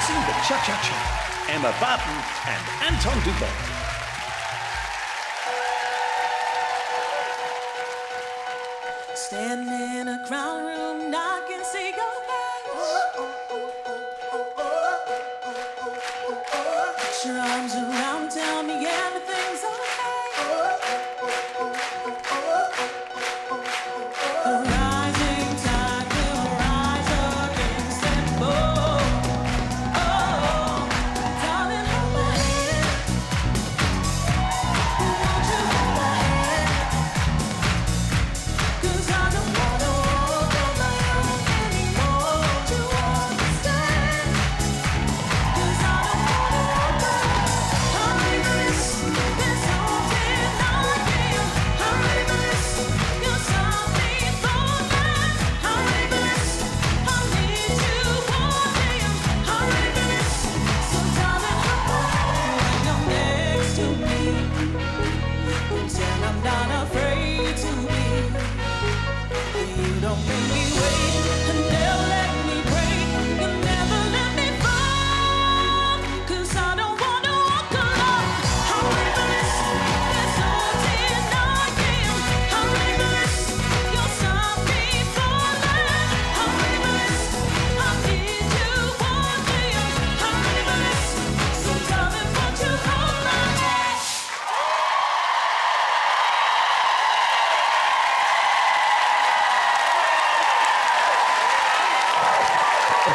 dancing the cha-cha-cha, Emma Barton and Anton Du Beke. Standing in a crowd room, I can see your face. Put your arms around, tell me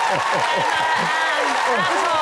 ¡Bravo!